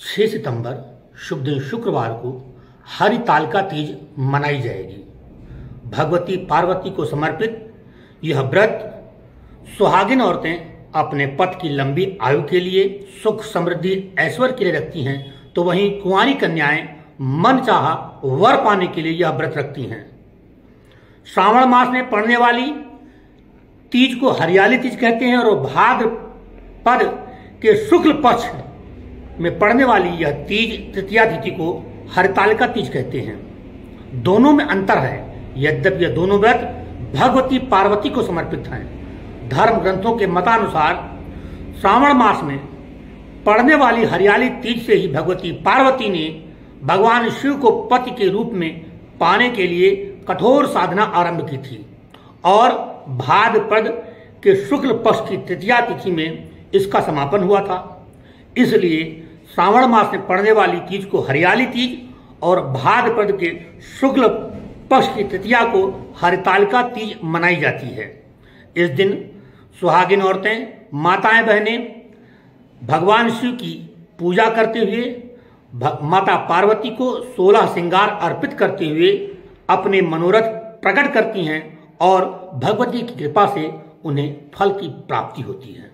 6 सितंबर, शुभ दिन शुक्रवार को हरितालिका तीज मनाई जाएगी। भगवती पार्वती को समर्पित यह व्रत सुहागिन औरतें अपने पति की लंबी आयु के लिए सुख समृद्धि ऐश्वर्य के लिए रखती हैं तो वहीं कुंवारी कन्याएँ मन चाह वर पाने के लिए यह व्रत रखती हैं। श्रावण मास में पड़ने वाली तीज को हरियाली तीज कहते हैं और भाद्र पद के शुक्ल पक्ष में पड़ने वाली यह तीज, तृतीया तिथि को हरितालिका तीज कहते हैं। दोनों में अंतर है। यद्यपि यह दोनों व्रत भगवती पार्वती को समर्पित हैं। धर्म ग्रंथों के मतानुसार श्रावण मास में पड़ने वाली हरियाली तीज से ही भगवती पार्वती ने भगवान शिव को पति के रूप में पाने के लिए कठोर साधना आरंभ की थी और भाद्रपद के शुक्ल पक्ष की तृतीया तिथि में इसका समापन हुआ था। इसलिए श्रावण मास में पड़ने वाली तीज को हरियाली तीज और भाद्रपद के शुक्ल पक्ष की तृतीया को हरितालिका तीज मनाई जाती है। इस दिन सुहागिन औरतें, माताएँ बहनें, भगवान शिव की पूजा करते हुए माता पार्वती को सोलह श्रृंगार अर्पित करते हुए अपने मनोरथ प्रकट करती हैं और भगवती की कृपा से उन्हें फल की प्राप्ति होती है।